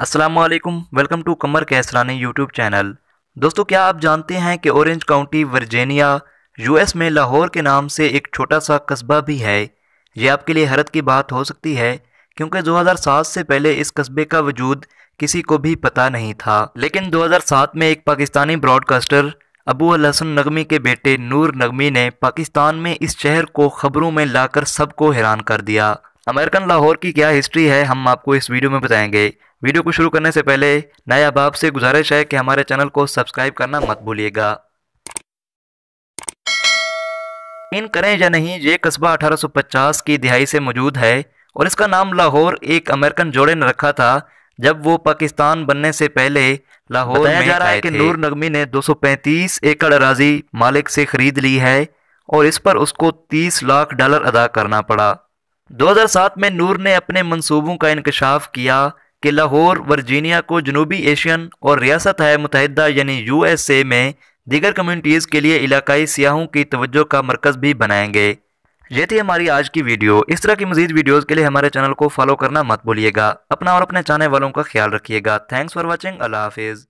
Aslam welcome to Qamar Kaisrani YouTube channel दोस्तों, क्या आप जानते हैं कि ऑरेंज काउंटी वर्जीनिया यूएस में लाहौर के नाम से एक छोटा सा कस्बा भी है? ये आपके लिए हरत की बात हो सकती है, क्योंकि 2007 से पहले इस कस्बे का वजूद किसी को भी पता नहीं था। लेकिन 2007 में एक पाकिस्तानी ब्रॉडकास्टर अबू हसन नगमी के बेटे नूर नगमी ने पाकिस्तान में इस शहर को खबरों में लाकर सबको हैरान कर दिया। अमेरिकन लाहौर की क्या हिस्ट्री है हम आपको इस वीडियो में बताएँगे। वीडियो को शुरू करने से पहले नए अहबाब से गुजारिश है कि हमारे चैनल को सब्सक्राइब करना मत भूलिएगा। इन करें या नहीं ये कस्बा 1850 की दिहाई से मौजूद है और इसका नाम लाहौर एक अमेरिकन जोड़े ने रखा था जब वो पाकिस्तान बनने से पहले लाहौर में जा रहा है कि नूर नगमी ने 235 एकड़ अराजी मालिक से खरीद ली है और इस पर उसको 30 लाख डॉलर अदा करना पड़ा। 2007 में नूर ने अपने मंसूबों का इंकशाफ किया कि लाहौर, वर्जीनिया को जनूबी एशियन और रियासत है मुतहदा यानी यूएसए में दीगर कम्युनिटीज़ के लिए इलाकाई सियाहों की तवज्जो का मरकज़ भी बनाएँगे। ये थी हमारी आज की वीडियो। इस तरह की मजीद वीडियोज़ के लिए हमारे चैनल को फॉलो करना मत भूलिएगा। अपना और अपने चाहने वालों का ख्याल रखिएगा। Thanks for watching. अल्लाह हाफिज़।